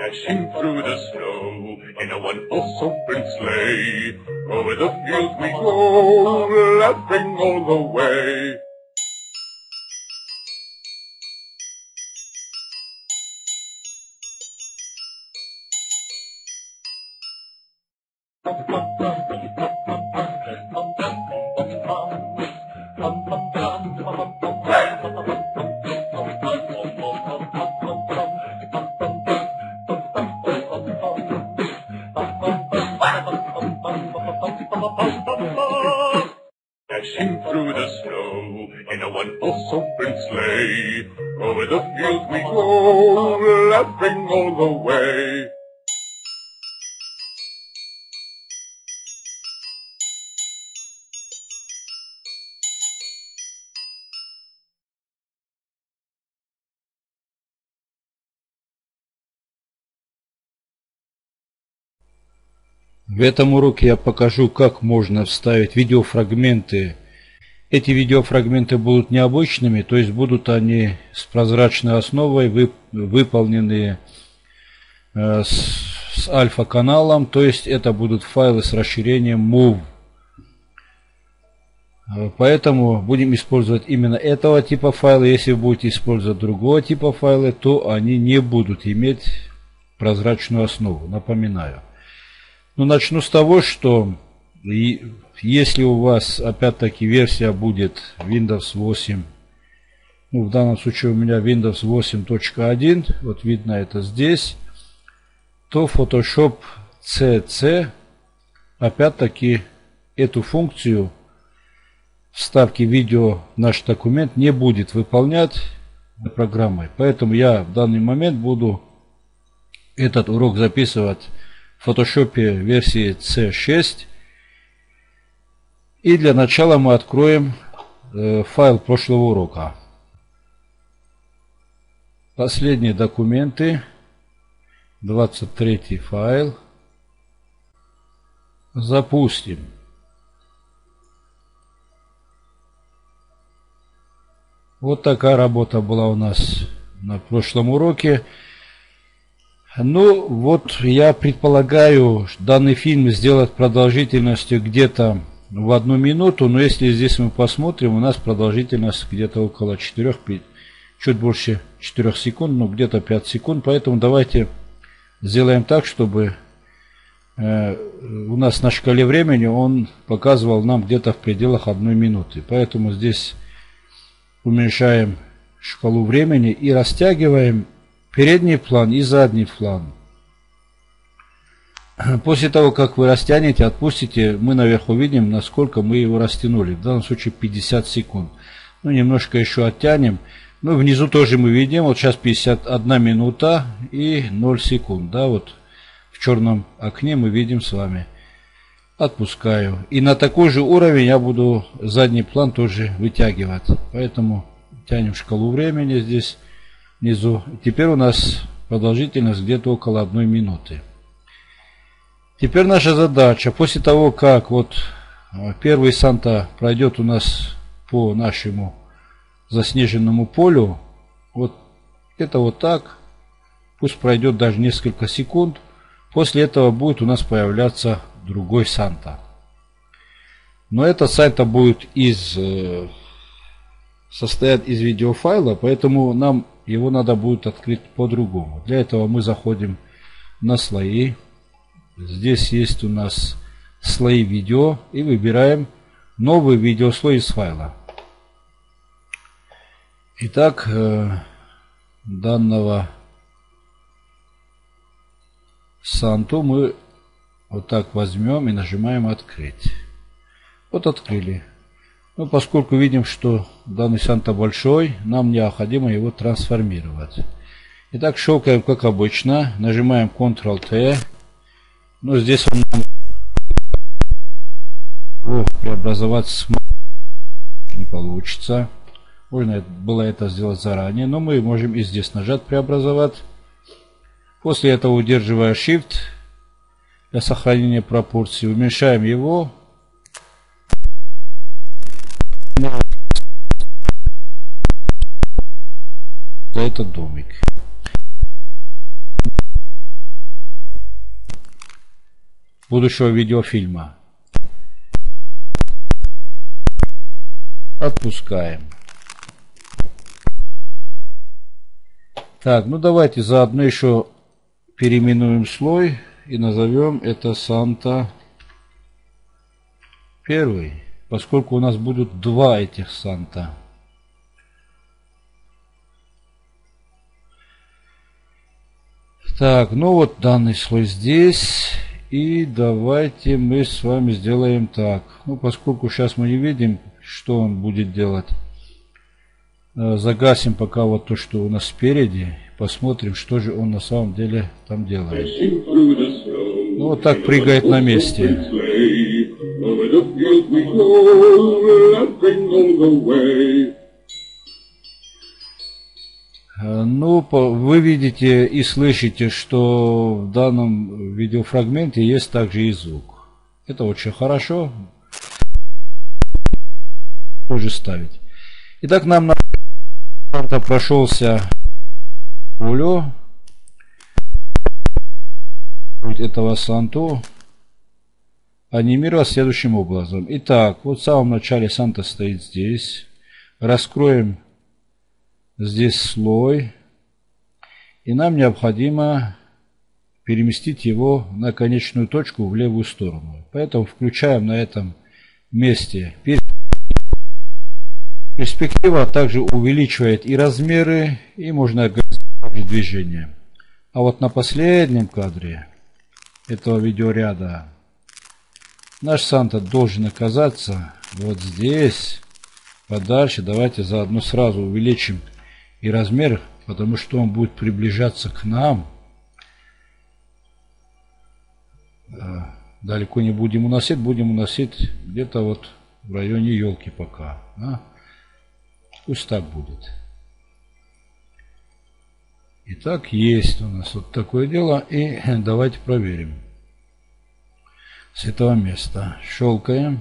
Dashing through the snow in a one-horse open sleigh. Over the fields we go, laughing all the way. In a one-horse open sleigh. Over the fields we go, laughing all the way. В этом уроке я покажу, как можно вставить видеофрагменты. Эти видеофрагменты будут необычными, то есть будут они с прозрачной основой, вып выполненные э, с, с альфа-каналом, то есть это будут файлы с расширением MOV. Э, поэтому будем использовать именно этого типа файла. Если вы будете использовать другого типа файлы, то они не будут иметь прозрачную основу. Напоминаю. Ну, начну с того, что если у вас, опять-таки, версия будет Windows 8, ну, в данном случае у меня Windows 8.1, вот видно это здесь, то Photoshop CC, опять-таки, эту функцию вставки видео в наш документ не будет выполнять программой. Поэтому я в данный момент буду этот урок записывать в Photoshop версии C6. И для начала мы откроем э, файл прошлого урока. Последние документы. 23 файл. Запустим. Вот такая работа была у нас на прошлом уроке. Ну, вот я предполагаю, данный фильм сделать продолжительностью где-то в одну минуту, но если здесь мы посмотрим, у нас продолжительность где-то около 4, 5, чуть больше 4 секунд, ну где-то 5 секунд, поэтому давайте сделаем так, чтобы э, у нас на шкале времени он показывал нам где-то в пределах одной минуты. Поэтому здесь уменьшаем шкалу времени и растягиваем передний план и задний план. После того, как вы растянете, отпустите, мы наверху видим, насколько мы его растянули. В данном случае 50 секунд. Ну, немножко еще оттянем. Ну, внизу тоже мы видим, вот сейчас 51 минута и 0 секунд. Да, вот в черном окне мы видим с вами. Отпускаю. И на такой же уровень я буду задний план тоже вытягивать. Поэтому тянем шкалу времени здесь внизу. Теперь у нас продолжительность где-то около одной минуты. Теперь наша задача, после того, как вот э, первый Санта пройдет у нас по нашему заснеженному полю, вот это вот так, пусть пройдет даже несколько секунд, после этого будет у нас появляться другой Санта. Но этот Санта будет из, э, состоять из видеофайла, поэтому нам его надо будет открыть по-другому. Для этого мы заходим на слои. Здесь есть у нас слои видео и выбираем новый видеослой из файла. Итак, э, данного Санту мы вот так возьмем и нажимаем открыть. Вот открыли. Но ну, поскольку видим, что данный Санта большой, нам необходимо его трансформировать. Итак, щелкаем как обычно, нажимаем Ctrl-T. Но здесь он нам преобразовать не получится. Можно было это сделать заранее, но мы можем и здесь нажать преобразовать. После этого, удерживая Shift для сохранения пропорции, уменьшаем его за этот домик. Будущего видеофильма. Отпускаем. Так, ну давайте заодно еще переименуем слой и назовем это Санта первый, поскольку у нас будут два этих Санта. Так, ну вот данный слой здесь. И давайте мы с вами сделаем так. Ну, поскольку сейчас мы не видим, что он будет делать. Э, загасим пока вот то, что у нас спереди. Посмотрим, что же он на самом деле там делает. Ну, вот так прыгает на месте. Э, ну, вы видите и слышите, что в данном видеофрагменте есть также и звук. Это очень хорошо. Тоже ставить. Итак, нам надо прошелся полю этого Санту анимировать следующим образом. Итак, вот в самом начале Санта стоит здесь. Раскроем здесь слой. И нам необходимо переместить его на конечную точку в левую сторону. Поэтому включаем на этом месте Перспектива также увеличивает и размеры, и можно ограничить движение. А вот на последнем кадре этого видеоряда наш Санта должен оказаться вот здесь, подальше. Давайте заодно сразу увеличим и размер, потому что он будет приближаться к нам. Далеко не будем уносить, будем уносить где-то вот в районе елки пока. Да? Пусть так будет. Итак, есть у нас вот такое дело. И давайте проверим. С этого места щелкаем.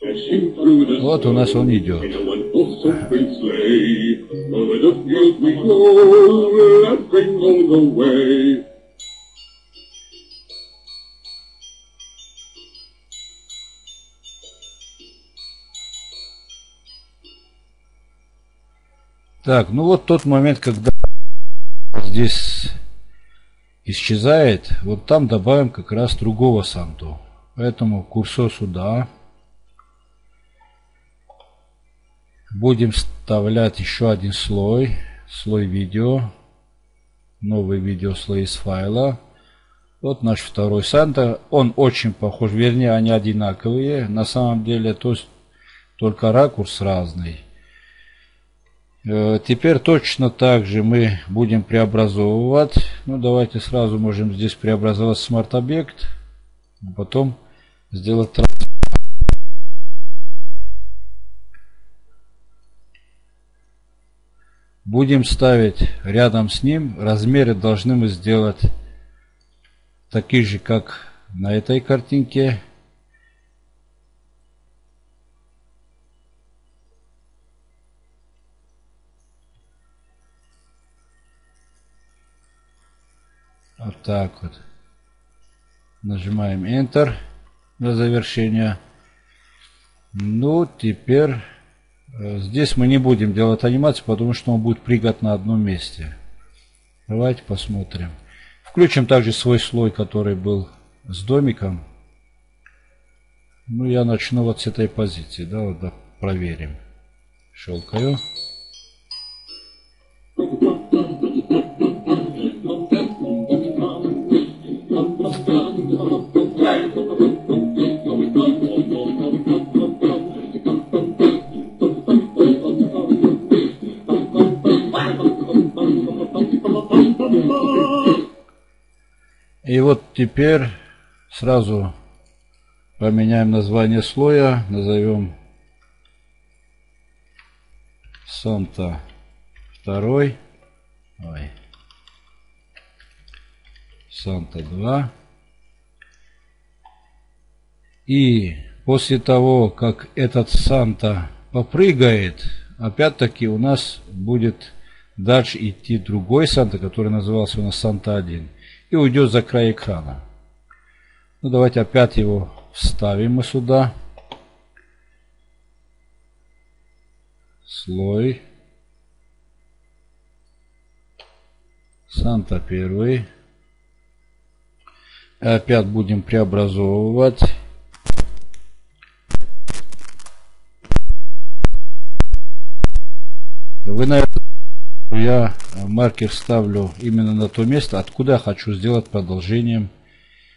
Вот у нас он идет. Так, ну вот тот момент, когда здесь исчезает, вот там добавим как раз другого Санту. Поэтому курсор сюда. Будем вставлять еще один слой, слой видео, новый видео слой из файла. Вот наш второй Санта. Он очень похож, вернее, они одинаковые. На самом деле, то есть только ракурс разный. Э, теперь точно так же мы будем преобразовывать. Ну, давайте сразу можем здесь преобразовать смарт-объект. А потом сделать Будем ставить рядом с ним. Размеры должны мы сделать такие же, как на этой картинке. Вот так вот. Нажимаем Enter для завершения. Ну, теперь здесь мы не будем делать анимацию, потому что он будет прыгать на одном месте. Давайте посмотрим. Включим также свой слой, который был с домиком. Ну, я начну вот с этой позиции, да, вот да, проверим. Щелкаю. Теперь сразу поменяем название слоя, назовем Санта второй, ой, Санта 2. И после того, как этот Санта попрыгает, опять-таки у нас будет дальше идти другой Санта, который назывался у нас Санта 1 и уйдет за край экрана. Ну, давайте опять его вставим мы сюда. Слой. Санта первый. Опять будем преобразовывать. Вы, наверное, я маркер ставлю именно на то место, откуда я хочу сделать продолжением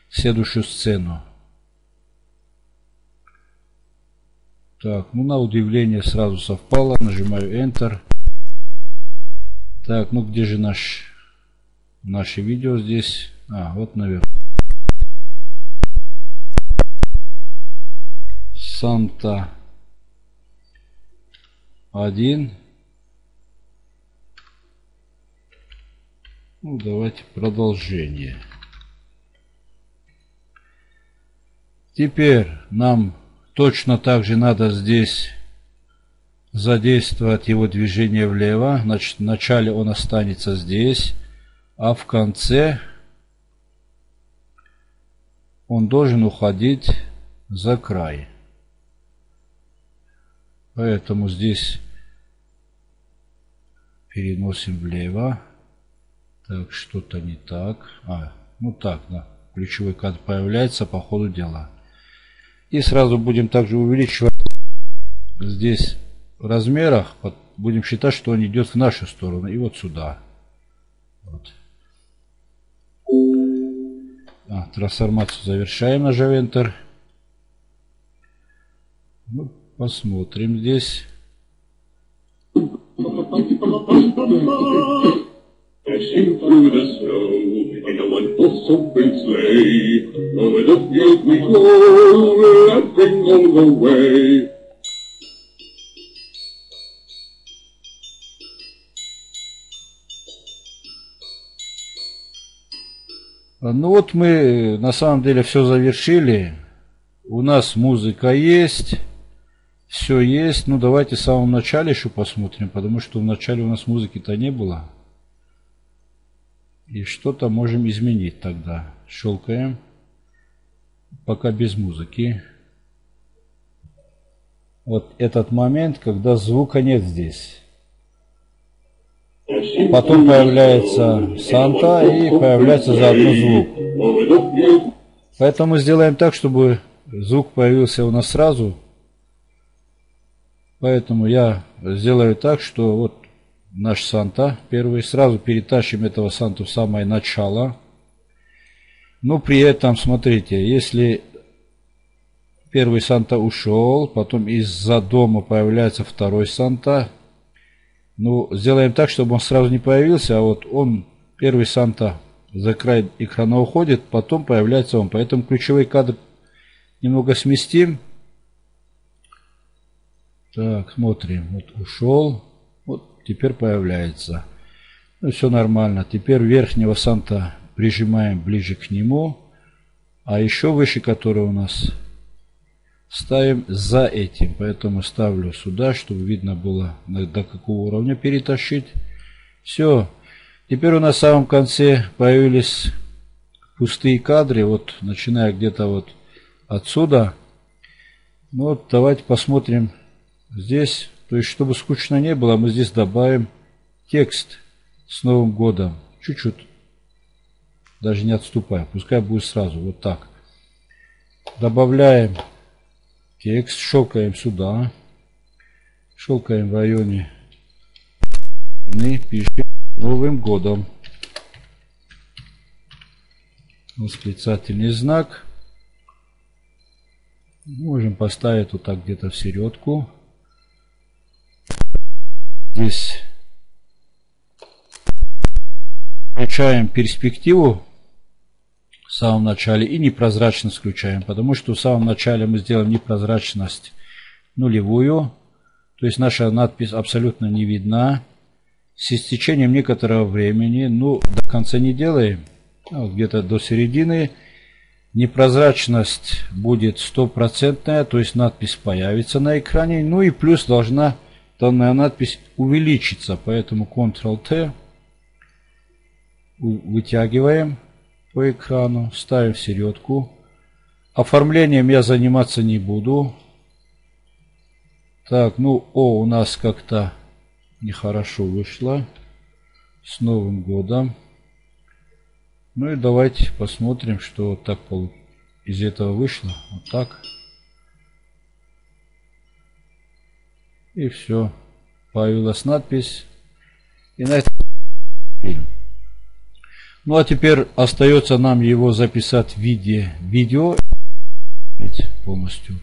следующую сцену. Так, ну на удивление сразу совпало. Нажимаю Enter. Так, ну где же наш наше видео здесь? А, вот наверх. Санта 1. Ну, давайте продолжение. Теперь нам точно так же надо здесь задействовать его движение влево. Значит, в начале он останется здесь, а в конце он должен уходить за край. Поэтому здесь переносим влево. Так, что-то не так. А, ну так, да. Ключевой кадр появляется по ходу дела. И сразу будем также увеличивать здесь в размерах. Будем считать, что он идет в нашу сторону. И вот сюда. Вот. А, трансформацию завершаем, нажав Enter. Ну, посмотрим здесь. Dashing through the snow in a one-horse open sleigh. Laughing all the way. Ну вот мы на самом деле все завершили. У нас музыка есть. Все есть. Ну давайте в самом начале еще посмотрим, потому что в начале у нас музыки-то не было. И что-то можем изменить тогда. Щелкаем. Пока без музыки. Вот этот момент, когда звука нет здесь. Потом появляется Санта и появляется заодно звук. Поэтому сделаем так, чтобы звук появился у нас сразу. Поэтому я сделаю так, что вот наш Санта первый. Сразу перетащим этого Санту в самое начало. Но при этом, смотрите, если первый Санта ушел, потом из-за дома появляется второй Санта, ну, сделаем так, чтобы он сразу не появился, а вот он, первый Санта, за край экрана уходит, потом появляется он. Поэтому ключевой кадр немного сместим. Так, смотрим. Вот ушел теперь появляется. Ну, все нормально. Теперь верхнего санта прижимаем ближе к нему. А еще выше, который у нас, ставим за этим. Поэтому ставлю сюда, чтобы видно было, до какого уровня перетащить. Все. Теперь у нас в самом конце появились пустые кадры. Вот, начиная где-то вот отсюда. Ну, вот, давайте посмотрим здесь. То есть, чтобы скучно не было, мы здесь добавим текст с Новым годом. Чуть-чуть. Даже не отступая. Пускай будет сразу. Вот так. Добавляем текст. Щелкаем сюда. Щелкаем в районе. И пишем Новым годом. Восклицательный знак. Можем поставить вот так где-то в середку здесь включаем перспективу в самом начале и непрозрачность включаем, потому что в самом начале мы сделаем непрозрачность нулевую, то есть наша надпись абсолютно не видна. С истечением некоторого времени, ну до конца не делаем, а вот где-то до середины, непрозрачность будет стопроцентная, то есть надпись появится на экране, ну и плюс должна данная надпись увеличится, поэтому Ctrl-T вытягиваем по экрану, ставим в середку, Оформлением я заниматься не буду. Так, ну, о, у нас как-то нехорошо вышло. С Новым годом. Ну и давайте посмотрим, что так из этого вышло. Вот так. И все. Появилась надпись. И на этом фильм. Ну а теперь остается нам его записать в виде видео полностью.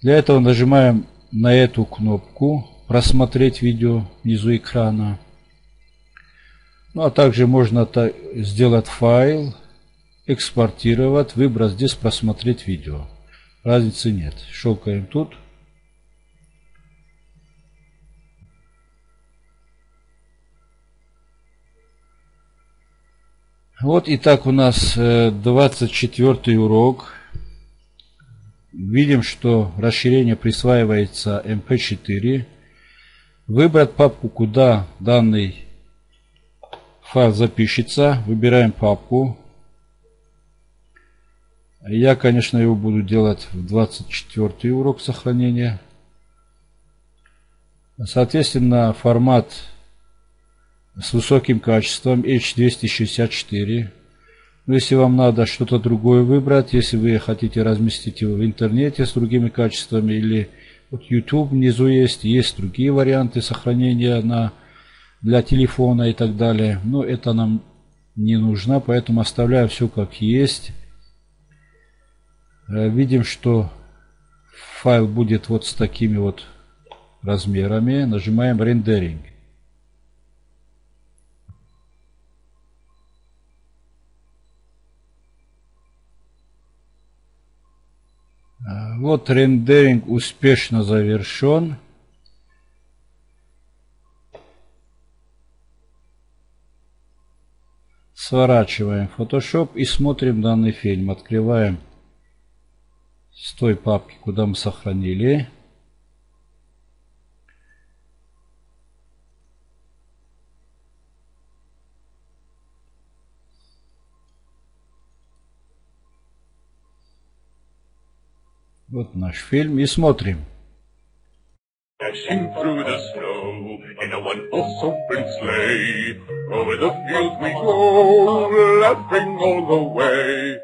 Для этого нажимаем на эту кнопку «Просмотреть видео» внизу экрана. Ну а также можно сделать файл, экспортировать, выбрать здесь «Просмотреть видео». Разницы нет. Щелкаем тут. Вот и так у нас 24 э, урок. Видим, что расширение присваивается MP4. Выбрать папку, куда данный файл запишется. Выбираем папку. Я, конечно, его буду делать в 24 урок сохранения. Соответственно, формат с высоким качеством H264. Но если вам надо что-то другое выбрать, если вы хотите разместить его в интернете с другими качествами или вот YouTube внизу есть, есть другие варианты сохранения на, для телефона и так далее. Но это нам не нужно, поэтому оставляю все как есть. Э, видим, что файл будет вот с такими вот размерами. Нажимаем рендеринг. Вот рендеринг успешно завершен. Сворачиваем Photoshop и смотрим данный фильм. Открываем с той папки, куда мы сохранили. Вот наш фильм и смотрим. Dashing through the snow in a one-horse open sleigh. Over the fields we go, laughing all the way.